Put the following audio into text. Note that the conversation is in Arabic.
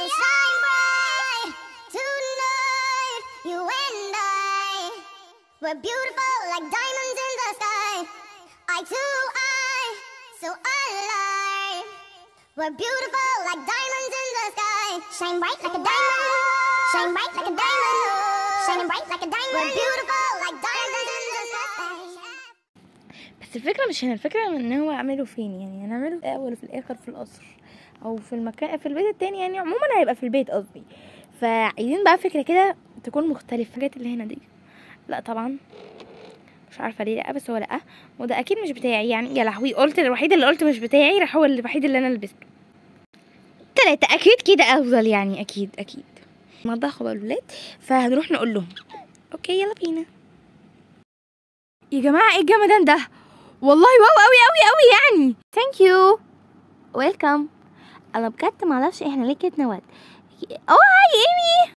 So shine bright tonight, you and I. We're beautiful like diamonds in the sky. Eye to eye, so alive. We're beautiful like diamonds in the sky. Shine bright like a diamond. Shine bright like a diamond. Shining bright like a diamond. We're beautiful like diamonds in the sky. بس الفكرة مش هنا الفكرة ان هو اعمله فين يعني هنعمله في الاول وفي الاخر في القصر أو في المكان في البيت التاني يعني عموما هيبقى في البيت قصدي. فعايزين بقى فكرة كده تكون مختلف الحاجات اللي هنا دي. لا طبعا. مش عارفة ليه لأ بس هو لأ. وده أكيد مش بتاعي يعني. يا لهوي قلت الوحيد اللي قلت مش بتاعي راح هو الوحيد اللي أنا لبسته. تلاتة أكيد كده أفضل يعني أكيد أكيد. نضخوا بقى الولاد فهنروح نقول لهم. أوكي يلا بينا. يا جماعة إيه الجمدان ده؟ والله واو قوي قوي قوي يعني. ثانك يو ويلكم أنا بجد معرفش إحنا ليه كده نواد أوه هاي إيمي!